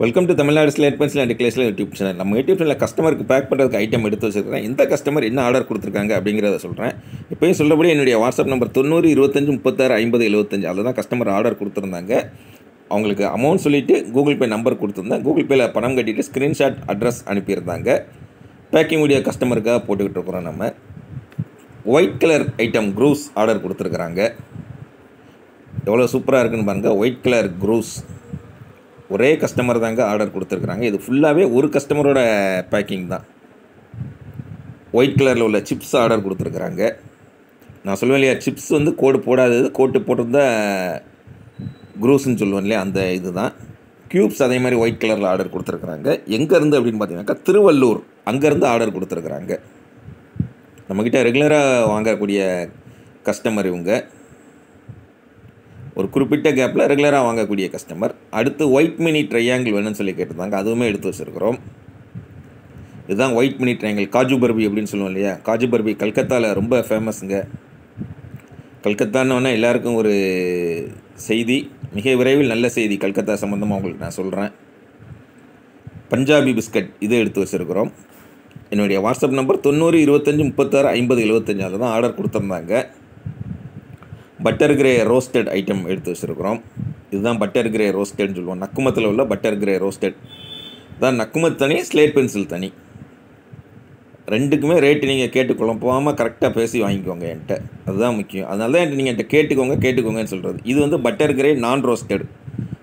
Welcome to Tamil Nadu slate pencil and கிளேஸில் YouTube channel நம்ம YouTube சேனலில் கஸ்டமருக்கு pack பண்ணுறதுக்கு ஐட்டம் எடுத்து வச்சுருக்கிறேன். இந்த கஸ்டமர் என்ன ஆர்டர் கொடுத்துருக்காங்க அப்படிங்கிறத சொல்கிறேன் இப்போயும் சொல்கிறபடி என்னுடைய வாட்ஸ்அப் நம்பர் தொண்ணூறு இருபத்தஞ்சு முப்பத்தாறு ஐம்பது எழுபத்தஞ்சு. அதில் தான் கஸ்டமர் ஆர்டர் கொடுத்துருந்தாங்க. அவங்களுக்கு அமௌண்ட் சொல்லிவிட்டு கூகுள் பே நம்பர் கொடுத்துருந்தேன். கூகுள் பேயில் பணம் கட்டிட்டு ஸ்க்ரீன்ஷாட் அட்ரஸ் அனுப்பியிருந்தாங்க. பேக்கிங் வீடியோ கஸ்டமருக்காக போட்டுக்கிட்டு இருக்கிறோம் நம்ம. ஒயிட் கலர் ஐட்டம் க்ரூஸ் ஆர்டர் கொடுத்துருக்குறாங்க. எவ்வளோ சூப்பராக இருக்குன்னு பாருங்கள் ஒயிட் கலர் க்ரூஸ் ஒரே கஸ்டமர் தாங்க ஆர்டர் கொடுத்துருக்குறாங்க. இது ஃபுல்லாகவே ஒரு கஸ்டமரோட பேக்கிங் தான். ஒயிட் கலரில் உள்ள சிப்ஸ் ஆர்டர் கொடுத்துருக்குறாங்க. நான் சொல்லுவேன் இல்லையா சிப்ஸ் வந்து கோடு போடாதது கோட்டு போட்டிருந்தா குரூஸ்ன்னு சொல்லுவேன் இல்லையா அந்த இது தான் க்யூப்ஸ் அதே மாதிரி ஒயிட் கலரில் ஆர்டர் கொடுத்துருக்குறாங்க. எங்கேருந்து அப்படின்னு பார்த்தீங்கன்னாக்கா திருவள்ளூர் அங்கேருந்து ஆர்டர் கொடுத்துருக்குறாங்க. நம்மக்கிட்ட ரெகுலராக வாங்கக்கூடிய கஸ்டமர் இவங்க. ஒரு குறிப்பிட்ட கேப்பில் ரெகுலராக வாங்கக்கூடிய கஸ்டமர் அடுத்து ஒயிட் மினி ட்ரையாங்கிள் வேணும்னு சொல்லி கேட்டிருந்தாங்க. அதுவுமே எடுத்து வச்சுருக்கிறோம். இதுதான் white mini triangle kaju barfi அப்படின்னு சொல்லுவோம் இல்லையா? காஜு பர்பி கல்கத்தாவில் ரொம்ப ஃபேமஸுங்க கல்கத்தான்னு எல்லாருக்கும் ஒரு செய்தி மிக விரைவில் நல்ல செய்தி. கல்கத்தா சம்மந்தமாக உங்களுக்கு நான் சொல்கிறேன் பஞ்சாபி பிஸ்கட் இதை எடுத்து வச்சுருக்கிறோம். என்னுடைய வாட்ஸ்அப் நம்பர் தொண்ணூறு இருபத்தஞ்சி முப்பத்தாறு ஐம்பது எழுபத்தஞ்சு அதில் தான் ஆர்டர் கொடுத்துருந்தாங்க. பட்டர் கிரே ரோஸ்டட் ஐட்டம் எடுத்து வச்சுருக்கிறோம். இதுதான் பட்டர் கிரே ரோஸ்டட்னு சொல்லுவோம். நக்குமத்தில் உள்ள பட்டர் கிரே ரோஸ்டட் தான் நக்குமத் தனி ஸ்லேட் பென்சில் தனி. ரெண்டுக்குமே ரேட்டு நீங்கள் கேட்டு போகாமல் கரெக்டாக பேசி வாங்கிக்கோங்க என்கிட்ட. அதுதான் முக்கியம். அதனால தான் நீங்கள் என்கிட்ட கேட்டுக்கோங்க கேட்டுக்கோங்கன்னு சொல்கிறது இது வந்து பட்டர் கிரே நான் ரோஸ்டட்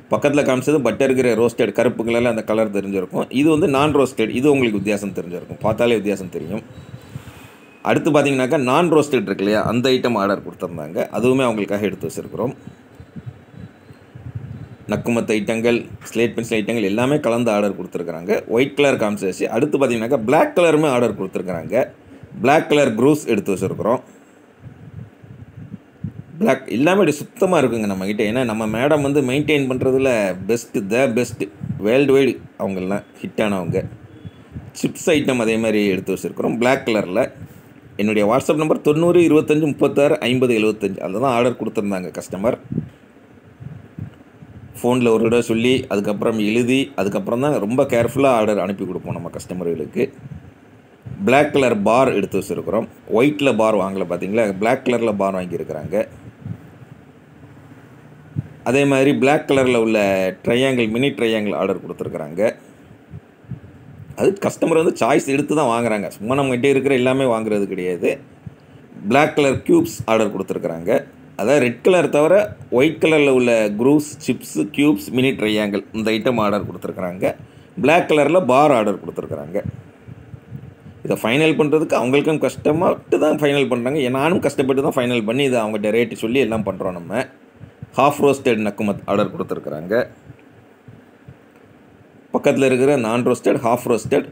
பக்கத்தில் காமிச்சது பட்டர் கிரே ரோஸ்டட் கருப்பு கலரில் அந்த கலர் தெரிஞ்சிருக்கும். இது வந்து நான் ரோஸ்டட் இது உங்களுக்கு வித்தியாசம் தெரிஞ்சிருக்கும். பார்த்தாலே வித்தியாசம் தெரியும். அடுத்து பார்த்தீங்கன்னாக்கா நான் ரோஸ்டட் இருக்கு இல்லையா அந்த ஐட்டம் ஆர்டர் கொடுத்துருந்தாங்க. அதுவுமே அவங்களுக்காக எடுத்து வச்சுருக்கிறோம். நக்குமத்து ஐட்டங்கள் ஸ்லேட் பென்சில் ஐட்டங்கள் எல்லாமே கலந்து ஆர்டர் கொடுத்துருக்குறாங்க. ஒயிட் கலர் காமிச்சாச்சு அடுத்து பார்த்தீங்கன்னாக்கா பிளாக் கலருமே ஆர்டர் கொடுத்துருக்குறாங்க. பிளாக் கலர் க்ரூஸ் எடுத்து வச்சுருக்குறோம். பிளாக் எல்லாமே அப்படி சுத்தமாக இருக்குங்க நம்மக்கிட்ட ஏன்னா நம்ம மேடம் வந்து மெயின்டைன் பண்ணுறதுல best the best world wide அவங்கெல்லாம் ஹிட்டானவங்க சிப்ஸ் ஐட்டம் அதே மாதிரி எடுத்து வச்சுருக்குறோம். பிளாக் கலரில் என்னுடைய வாட்ஸ்அப் நம்பர் தொண்ணூறு இருபத்தஞ்சி முப்பத்தாறு ஐம்பது எழுபத்தஞ்சு அதில் தான் ஆர்டர் கொடுத்துருந்தாங்க கஸ்டமர் ஃபோனில் ஒரு தடவை சொல்லி அதுக்கப்புறம் எழுதி அதுக்கப்புறம் தான் ரொம்ப கேர்ஃபுல்லாக ஆர்டர் அனுப்பி கொடுப்போம் நம்ம கஸ்டமர்களுக்கு பிளாக் கலர் பார் எடுத்து வச்சுருக்குறோம். ஒயிட்டில் பார் வாங்கலை பார்த்தீங்களா பிளாக் கலரில் பார் வாங்கியிருக்கிறாங்க. அதே மாதிரி பிளாக் கலரில் உள்ள ட்ரையாங்கிள் மினி ட்ரையாங்கிள் ஆர்டர் கொடுத்துருக்குறாங்க. அது கஸ்டமர் வந்து சாய்ஸ் எடுத்து தான் வாங்குறாங்க. சும்மா நம்மகிட்ட இருக்கிற எல்லாமே வாங்குறது கிடையாது. பிளாக் கலர் க்யூப்ஸ் ஆர்டர் கொடுத்துருக்குறாங்க. அதாவது ரெட் கலர் தவிர ஒயிட் கலரில் உள்ள குரூஸ் சிப்ஸு க்யூப்ஸ் மினி ட்ரையாங்கிள் இந்த ஐட்டம் ஆர்டர் கொடுத்துருக்குறாங்க. பிளாக் கலரில் பார் ஆர்டர் கொடுத்துருக்குறாங்க. இதை ஃபைனல் பண்ணுறதுக்கு அவங்களுக்கும் கஷ்டமாட்டு தான் ஃபைனல் பண்ணுறாங்க நானும் கஷ்டப்பட்டு தான் ஃபைனல் பண்ணி இதை அவங்ககிட்ட ரேட்டு சொல்லி எல்லாம் பண்ணுறோம் நம்ம. ஹாஃப் ரோஸ்டட் நக்குமத் ஆர்டர் கொடுத்துருக்குறாங்க. பக்கத்தில் இருக்கிற நான் ரோஸ்டட் ஹாஃப் ரோஸ்டட்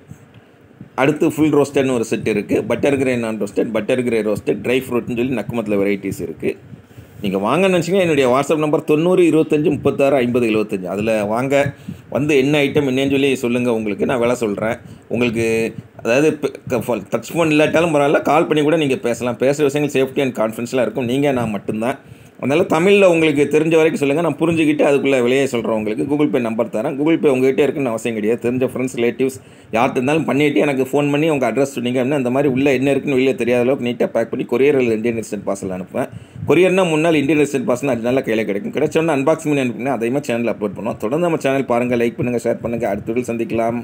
அடுத்து ஃபுல் ரோஸ்டட்னு ஒரு செட் இருக்குது butter grey non roasted butter grey roasted dry ஃப்ரூட்னு சொல்லி நக்குமத்தில் வெரைட்டிஸ் இருக்குது நீங்கள் வாங்க நினச்சிங்கன்னா என்னுடைய வாட்ஸ்அப் நம்பர் தொண்ணூறு இருபத்தஞ்சி முப்பத்தாறு ஐம்பது எழுபத்தஞ்சு அதில் வாங்க வந்து என்ன ஐட்டம் என்னன்னு சொல்லி சொல்லுங்கள் உங்களுக்கு நான் விலை சொல்கிறேன் உங்களுக்கு அதாவது டச் ஃபோன் இல்லாட்டாலும் பரவாயில்ல. கால் பண்ணி கூட நீங்கள் பேசலாம். பேசுகிற விஷயங்கள் சேஃப்டி அண்ட் கான்ஃபிடென்ஷியலாக இருக்கும். நீங்கள் நான் மட்டும்தான். அதனால் தமிழில் உங்களுக்கு தெரிஞ்ச வரைக்கும் சொல்லுங்கள் நான் புரிஞ்சுக்கிட்டு அதுக்குள்ளே விலையை சொல்கிறேன் உங்களுக்கு. கூகுள் பே நம்பர் தரேன். கூகுள் பே உங்கள்கிட்ட இருக்குன்னு அவசியம் கிடையாது. தெரிஞ்ச ஃப்ரெண்ட்ஸ் ரிலேட்டிவ்ஸ் யார்ட்டு இருந்தாலும் பண்ணிவிட்டு எனக்கு ஃபோன் பண்ணி உங்கள் அட்ரஸ் சொன்னீங்க அப்படின்னா இந்த மாதிரி உள்ளே என்ன இருக்குன்னு வெளியே தெரியாத அளவுக்கு நீட்டாக பேக் பண்ணி கொரியரில் இந்தியன் இன்ஸ்டன்ட் பார்சல் அனுப்புவேன். கொரியர்னா முன்னால் இந்தியன் இன்ஸ்டன்ட் பார்சல் அது நல்லா கையில் கிடைக்கும். கிடைச்சோன்னா அன்பாக்ஸ் பண்ணி அனுப்புங்க. அதையுமே சேனல் அப்லோட் பண்ணுவோம். தொடர்ந்து நம்ம சேனல் பாருங்கள் லைக் பண்ணுங்கள் ஷேர் பண்ணுங்கள் அடுத்த சந்திக்கலாம்.